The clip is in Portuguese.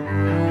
Música